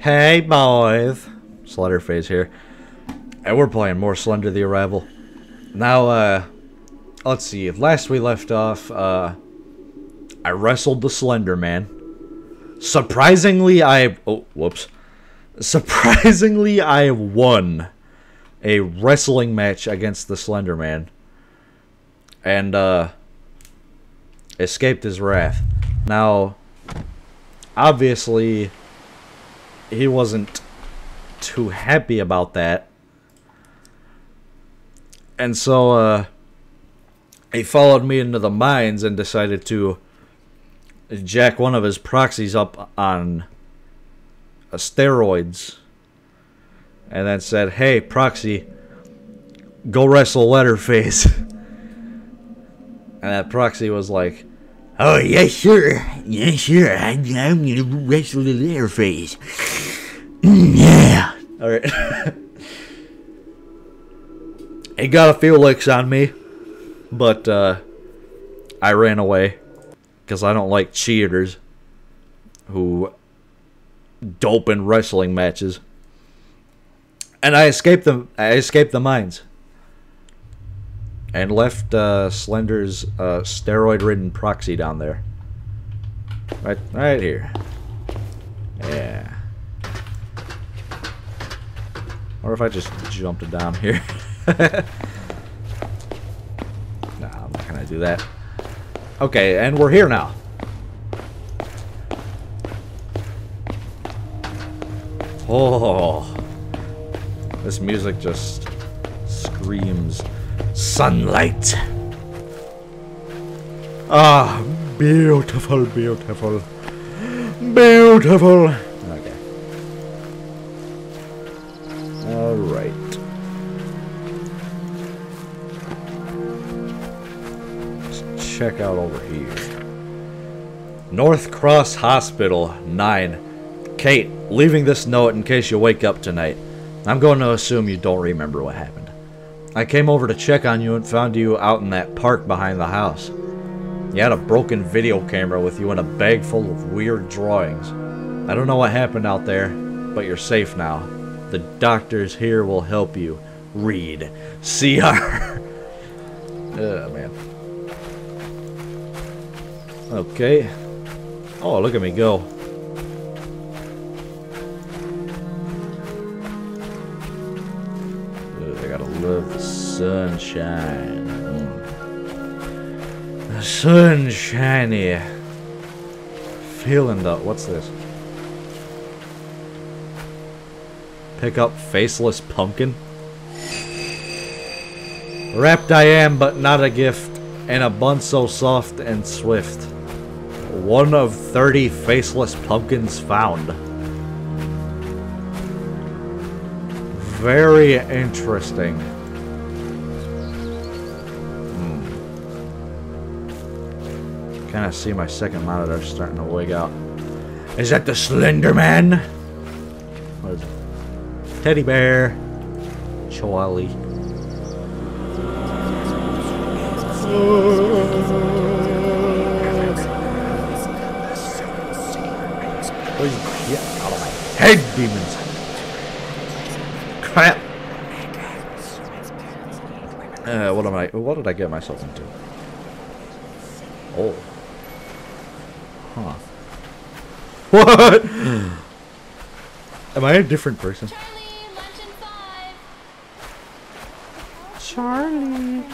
Hey boys, Slenderface here, and we're playing more Slender the Arrival. Now, uh, let's see. Last we left off, uh, I wrestled the Slender Man. Surprisingly, I oh whoops. Surprisingly, I won a wrestling match against the Slender Man, and uh, escaped his wrath. Now, obviously he wasn't too happy about that. And so uh, he followed me into the mines and decided to jack one of his proxies up on uh, steroids. And then said, Hey, proxy, go wrestle Ledderfayes. and that proxy was like, Oh, yes, sir. Yes, sir. I, I'm gonna wrestle the Ledderfayes. Mm, yeah. All right. he got a few licks on me, but uh, I ran away because I don't like cheaters who dope in wrestling matches. And I escaped them. I escaped the mines and left uh, Slender's uh, steroid-ridden proxy down there. Right, right here. Yeah. Or if I just jumped down here. nah, I'm not gonna do that. Okay, and we're here now. Oh, this music just screams sunlight. Ah, beautiful, beautiful, beautiful. Okay. All right. Let's check out over here. North Cross Hospital, 9. Kate, leaving this note in case you wake up tonight. I'm going to assume you don't remember what happened. I came over to check on you and found you out in that park behind the house. You had a broken video camera with you and a bag full of weird drawings. I don't know what happened out there, but you're safe now. The doctors here will help you. Read. CR. oh, man. Okay. Oh, look at me go. Sunshine. Sunshiny. Feeling that. What's this? Pick up faceless pumpkin. Wrapped I am, but not a gift, in a bun so soft and swift. One of 30 faceless pumpkins found. Very interesting. Kind of see my second monitor starting to wig out. Is that the Slender Man? Teddy bear. Charlie. Out of my head, demons. Crap. Uh, what am I? What did I get myself into? Oh. What? am I a different person? Charlie, lunch in five. Charlie.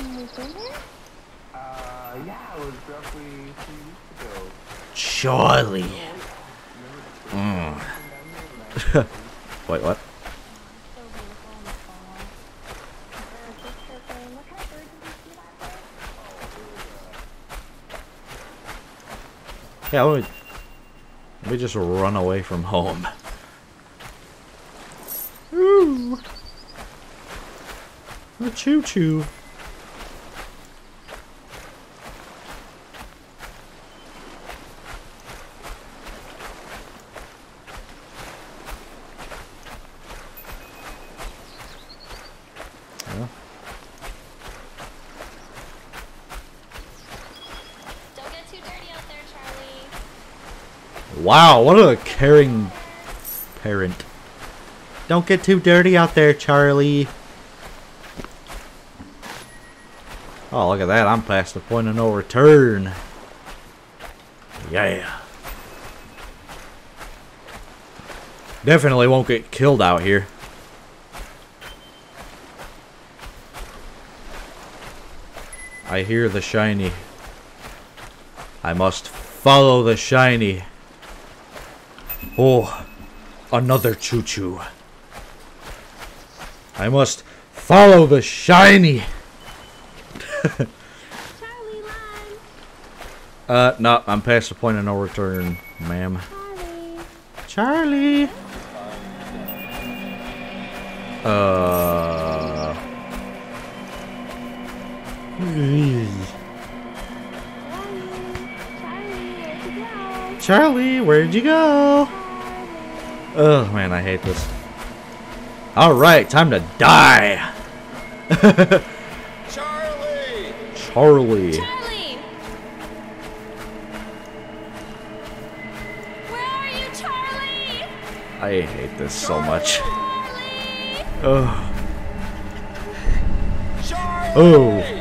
Uh, yeah, it was roughly two weeks ago. Charlie. Wait, what? So beautiful in the fall. Birds just chirping. What kind of bird did you see that day? Yeah, let me, let me just run away from home. Ooh. A choo choo choo. Don't get too dirty out there, Charlie. Wow, what a caring parent. Don't get too dirty out there, Charlie. Oh, look at that. I'm past the point of no return. Yeah. Definitely won't get killed out here. I hear the shiny. I must follow the shiny. Oh, another choo-choo. I must follow the shiny. Charlie, line. Uh, no, I'm past the point of no return, ma'am. Charlie. Charlie. Uh. Charlie. Charlie, where'd you go? Charlie, where'd you go? Oh man, I hate this. All right, time to die. Charlie! Charlie. Charlie. Where are you, Charlie? I hate this so much. Charlie. Oh. Charlie! Oh.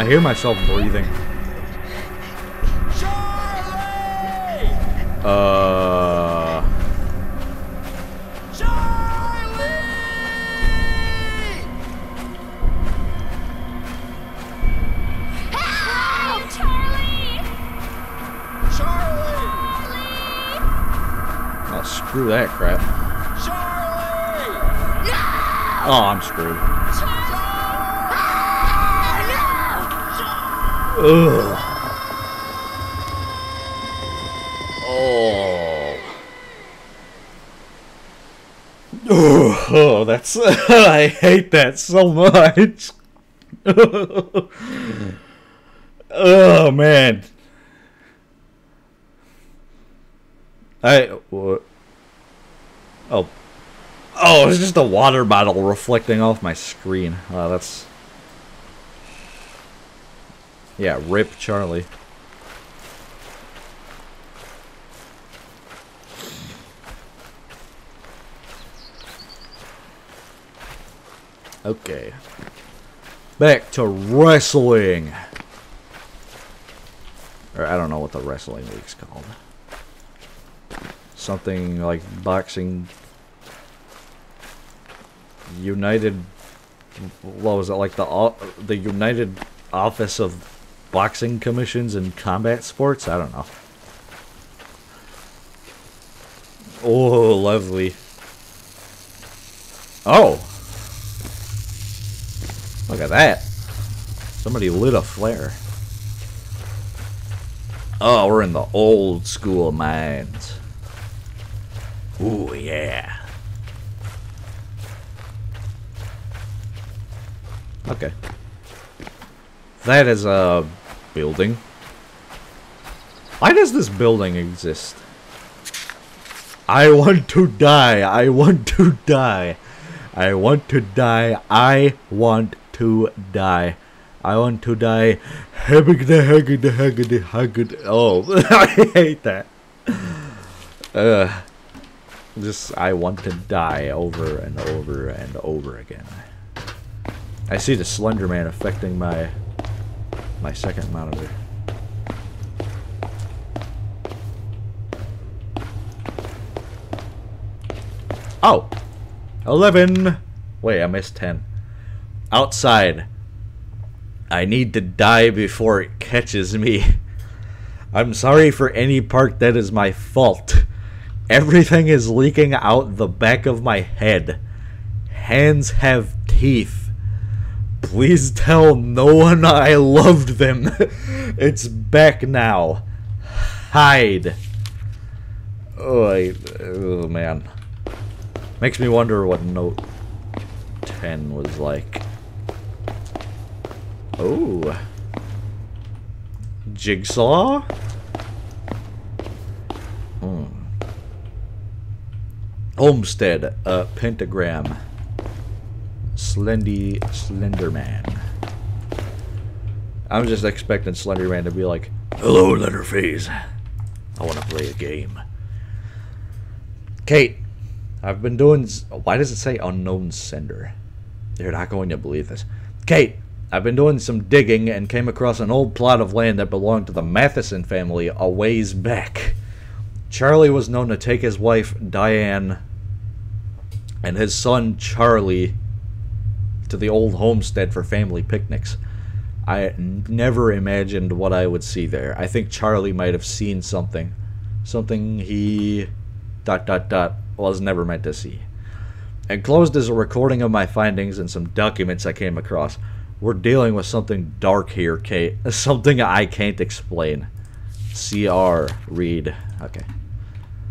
I hear myself breathing. Charlie! Uh. Charlie! Help, Charlie. Charlie! Oh, screw that crap. Charlie! Oh, I'm screwed. Ugh. Oh. Oh, oh that's. I hate that so much. oh, man. I. What? Oh. Oh, it's just a water bottle reflecting off my screen. Oh, that's. Yeah, rip Charlie. Okay. Back to wrestling. Or I don't know what the wrestling league's called. Something like boxing United what was it like the the United Office of Boxing Commissions and Combat Sports? I don't know. Oh, lovely. Oh. Look at that. Somebody lit a flare. Oh, we're in the old school mines. Ooh, yeah. Okay. That is a building. Why does this building exist? I want to die. I want to die. I want to die. I want to die. I want to die. Oh, I hate that. Uh, just I want to die over and over and over again. I see the Slender Man affecting my my second monitor. Oh! 11! Wait, I missed 10. Outside. I need to die before it catches me. I'm sorry for any part that is my fault. Everything is leaking out the back of my head. Hands have teeth. Please tell no one I loved them. it's back now. Hide. Oh, I, oh man. Makes me wonder what Note 10 was like. Oh. Jigsaw? Hmm. Homestead, uh, pentagram. Slendy Slenderman. I'm just expecting Slender Man to be like, Hello, Ledderfayes. I want to play a game. Kate, I've been doing. Why does it say unknown sender? You're not going to believe this. Kate, I've been doing some digging and came across an old plot of land that belonged to the Matheson family a ways back. Charlie was known to take his wife, Diane, and his son, Charlie, to the old homestead for family picnics. I never imagined what I would see there. I think Charlie might have seen something. Something he. dot dot dot was never meant to see. Enclosed is a recording of my findings and some documents I came across. We're dealing with something dark here, Kate. Something I can't explain. CR, read. Okay.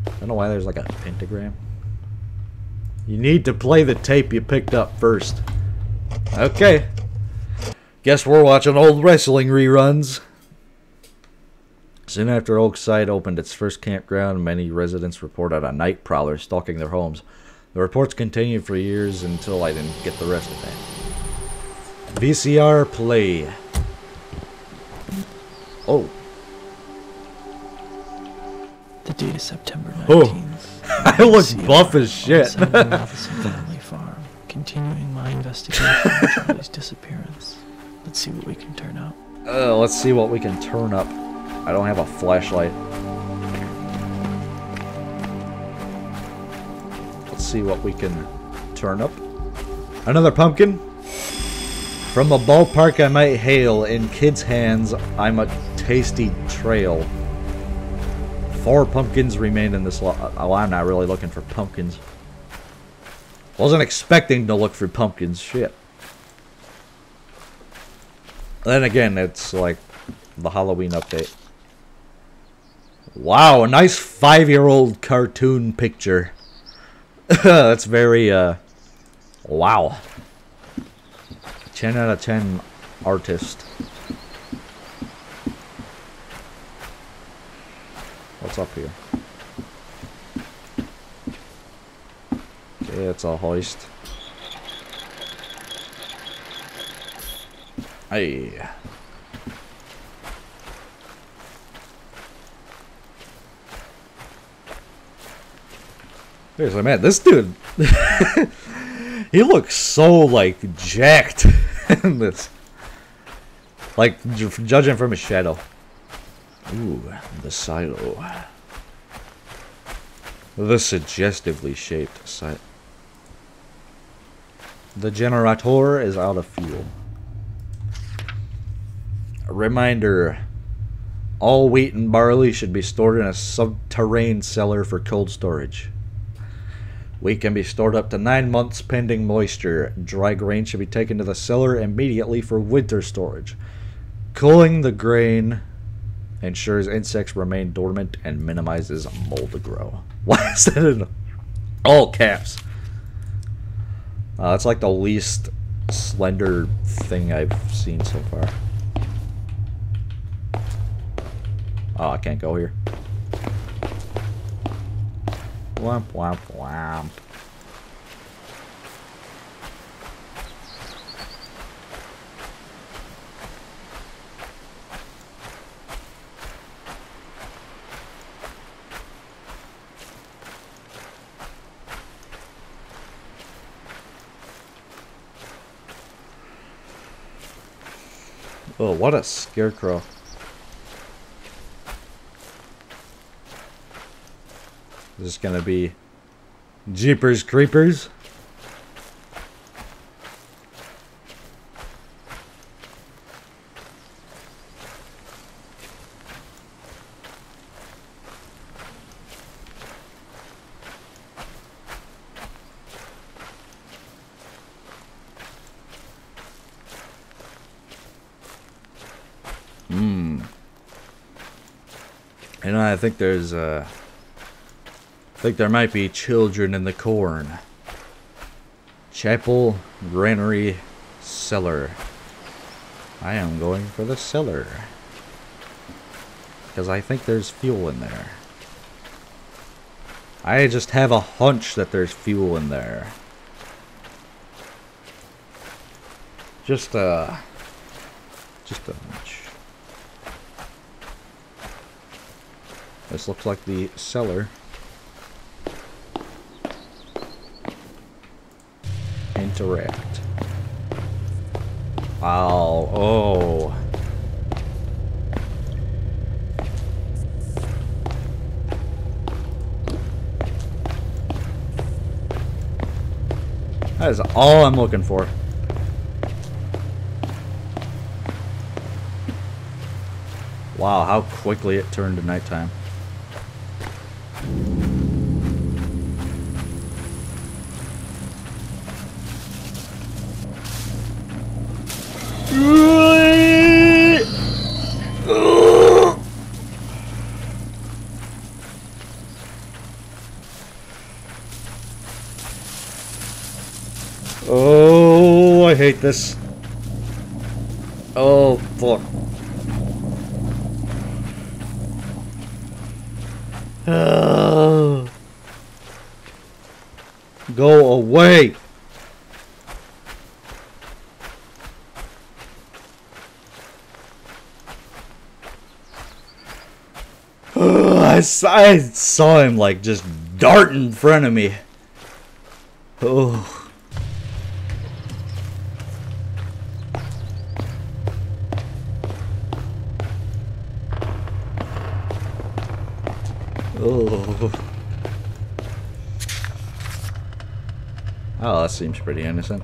I don't know why there's like a pentagram. You need to play the tape you picked up first. Okay. Guess we're watching old wrestling reruns. Soon after Oakside opened its first campground, many residents reported a night prowler stalking their homes. The reports continued for years until I didn't get the rest of that. VCR play. Oh, The date is September 19th. Oh. 19th. I look buff as shit. Seminole Matheson Family Farm. Continuing my investigation on Charlie's disappearance. Let's see what we can turn up. Uh, let's see what we can turn up. I don't have a flashlight. Let's see what we can turn up. Another pumpkin. From a ballpark I might hail, in kids' hands, I'm a tasty trail. Four pumpkins remain in this lot. Oh, I'm not really looking for pumpkins. Wasn't expecting to look for pumpkins. Shit. Then again, it's like the Halloween update. Wow, a nice five-year-old cartoon picture. That's very, uh, wow. 10 out of 10 artist. What's up here? Okay, it's a hoist. Hey. Seriously, man, this dude, he looks so like jacked in this. Like ju- judging from his shadow. Ooh, the silo. The suggestively shaped silo. The generator is out of fuel. A reminder all wheat and barley should be stored in a subterranean cellar for cold storage. Wheat can be stored up to nine months pending moisture. Dry grain should be taken to the cellar immediately for winter storage. Cooling the grain ensures insects remain dormant and minimizes mold to grow. Why is that in all caps? Uh, that's like the least slender thing I've seen so far. Oh, I can't go here. Womp womp womp. Oh, what a scarecrow. This is gonna be Jeepers Creepers? Hmm. You know, I think there's uh I think there might be children in the corn. Chapel, granary, cellar. I am going for the cellar. Because I think there's fuel in there. I just have a hunch that there's fuel in there. Just uh just a hunch. This looks like the cellar. Interact. Wow. Oh. That is all I'm looking for. Wow, how quickly it turned to nighttime. Hate this. Oh, fuck. Go away. I, I saw him like just dart in front of me. Oh. Oh, that seems pretty innocent.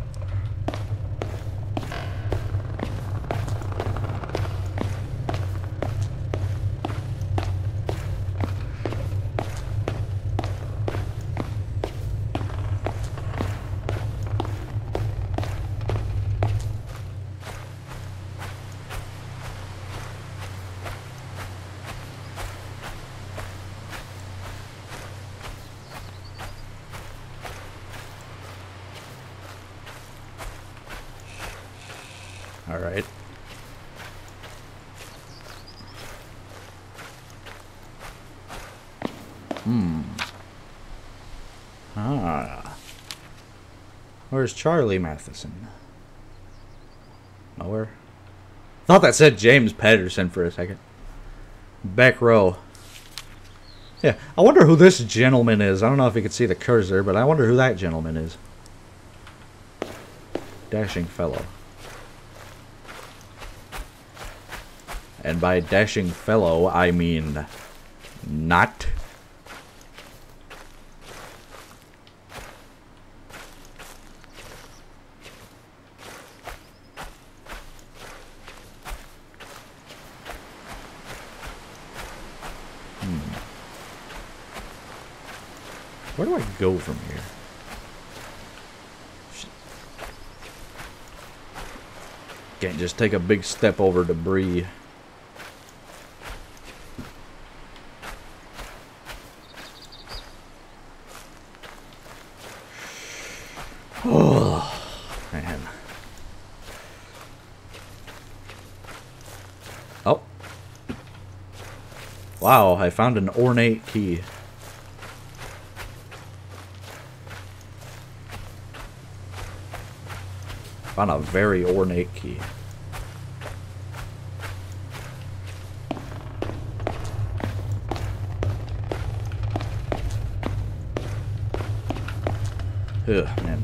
All right. Hmm. Ah. Where's Charlie Matheson? Nowhere. Thought that said James Pedersen for a second. Back row. Yeah, I wonder who this gentleman is. I don't know if you can see the cursor, but I wonder who that gentleman is. Dashing fellow. And by dashing fellow, I mean not. Go from here? Can't just take a big step over debris. Oh, man. Oh. Wow, I found an ornate key. Found a very ornate key. Ugh, man.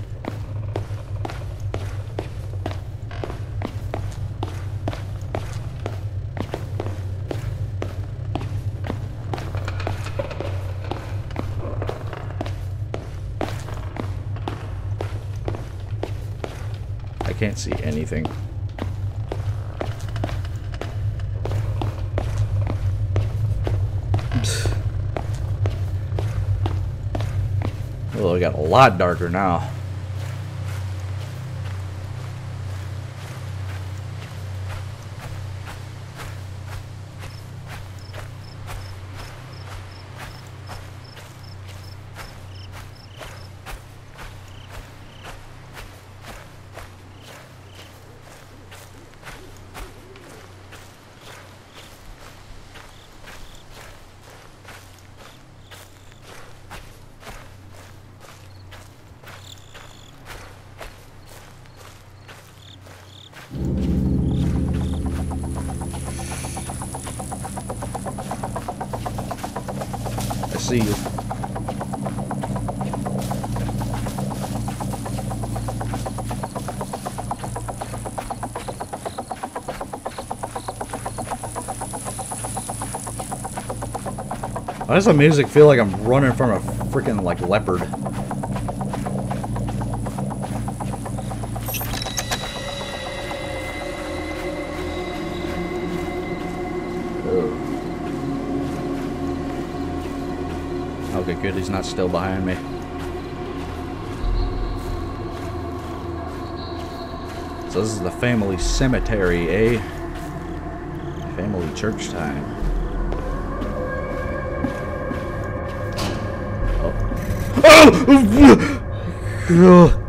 Lot darker now. Does the music feel like I'm running from a freaking like leopard? Okay, good. He's not still behind me. So this is the family cemetery, eh? Family church time. Oh! Hey.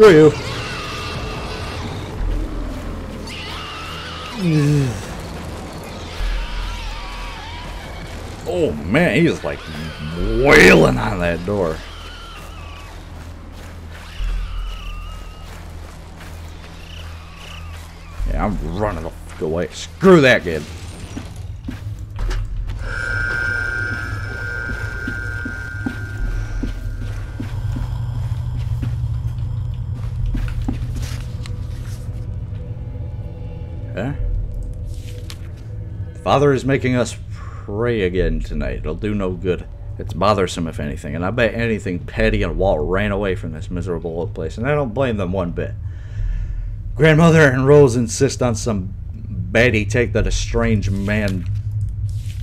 Screw you. Mm. Oh man, he's like wailing on that door. Yeah, I'm running the fuck away. Screw that kid. Father is making us pray again tonight. It'll do no good. It's bothersome, if anything, and I bet anything Petty and Walt ran away from this miserable old place, and I don't blame them one bit. Grandmother and Rose insist on some Betty take that a strange man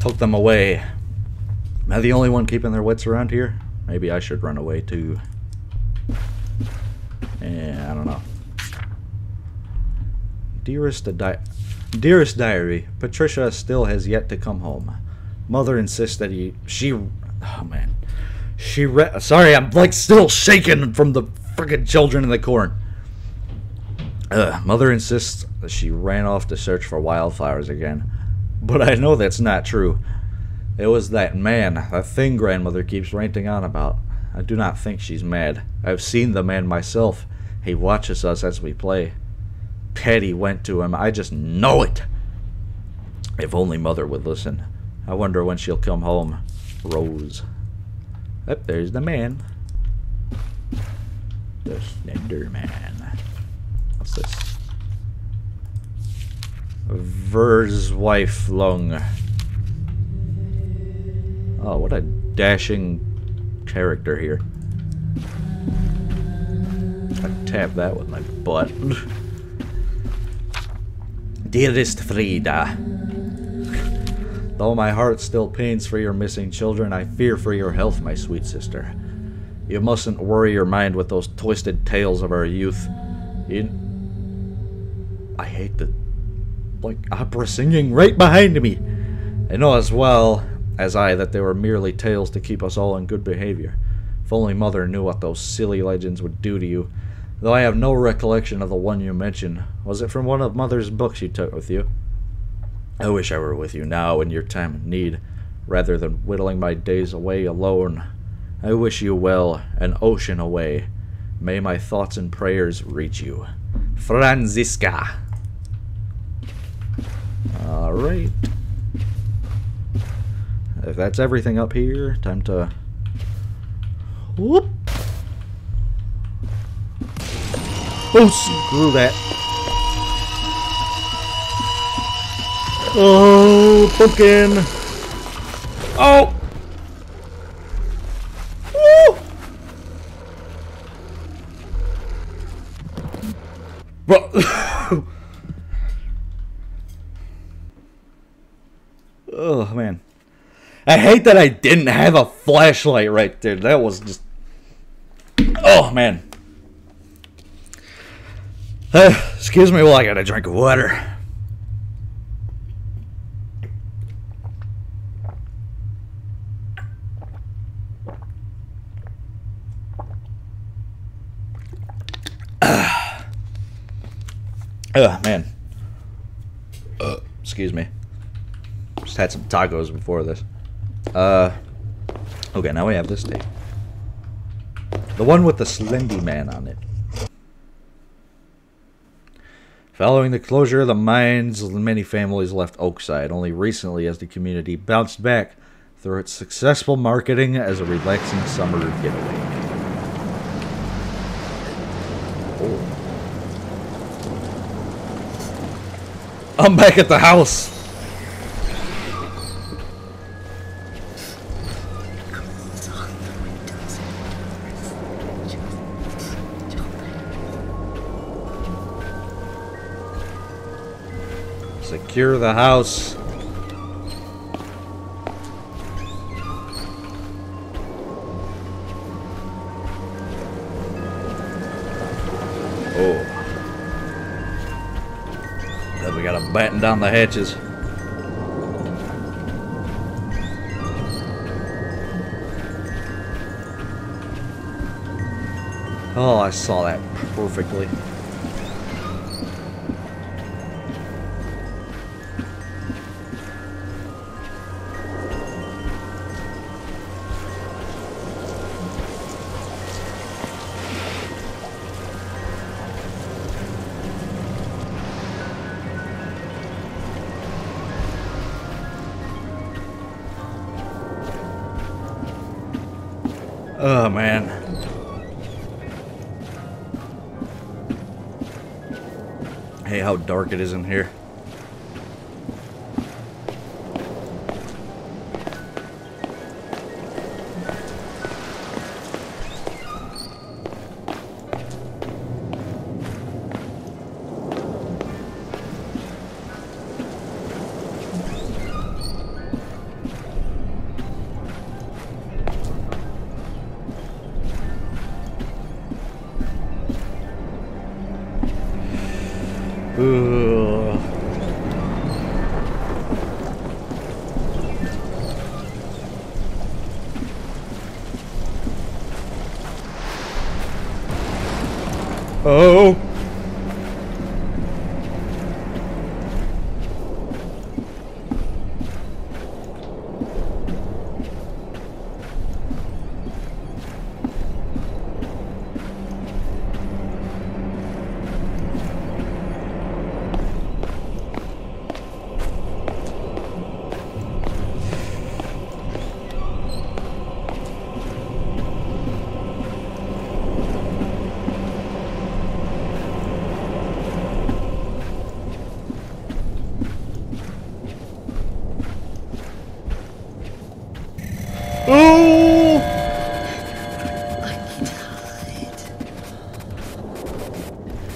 took them away. Am I the only one keeping their wits around here? Maybe I should run away too. Yeah, I don't know. Dearest, di- dearest diary, Patricia still has yet to come home. Mother insists that he, she, oh man, she re- sorry, I'm like still shaking from the freaking children in the corn. Uh, mother insists that she ran off to search for wildflowers again, but I know that's not true. It was that man, that thing grandmother keeps ranting on about. I do not think she's mad. I've seen the man myself. He watches us as we play. Petty went to him. I just know it. If only mother would listen. I wonder when she'll come home. Rose. Up there's the man. The Slender Man. What's this? Ver's wife Lung. Oh, what a dashing character here. I tap that with my butt. Dearest Frida, though my heart still pains for your missing children, I fear for your health, my sweet sister. You mustn't worry your mind with those twisted tales of our youth. You... I hate the like opera singing right behind me. I know as well as I that they were merely tales to keep us all in good behavior. If only mother knew what those silly legends would do to you. Though I have no recollection of the one you mention. Was it from one of mother's books you took with you? I wish I were with you now in your time of need, rather than whittling my days away alone. I wish you well, an ocean away. May my thoughts and prayers reach you. Franziska. Alright. If that's everything up here, time to. Whoop! Oh, screw that. Oh, pumpkin! Oh! Bro. oh, man. I hate that I didn't have a flashlight right there. That was just. Oh, man. Uh, excuse me while I get a drink of water. Oh man. Uh, excuse me. Just had some tacos before this. Uh, okay, now we have this steak. The one with the Slendy Man on it. Following the closure of the mines, many families left Oakside. Only recently as the community bounced back through its successful marketing as a relaxing summer getaway. Oh. I'm back at the house. Secure the house. Oh. We gotta batten down the hatches. Oh, I saw that perfectly. Oh man. Hey, how dark it is in here.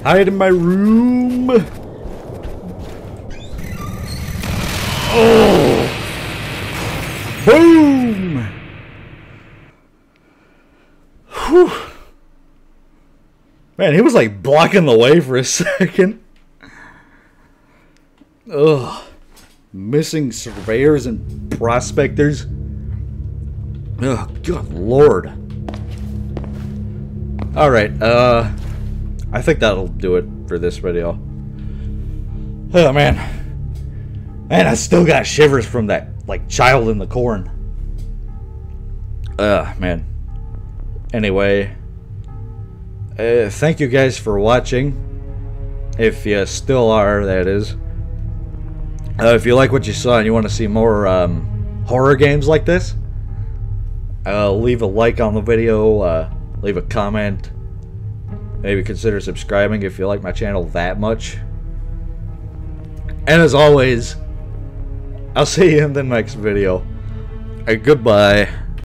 Hide in my room. Oh! Boom! Whew. Man, he was like blocking the way for a second. Ugh. Missing surveyors and prospectors. Oh, good lord. Alright, uh... I think that'll do it for this video. Oh, man. Man, I still got shivers from that, like, child in the corn. Ugh, man. Anyway. Uh, thank you guys for watching. If you still are, that is. Uh, if you like what you saw and you want to see more um, horror games like this, uh, leave a like on the video, uh, leave a comment, maybe consider subscribing if you like my channel that much. And as always, I'll see you in the next video. Uh, goodbye.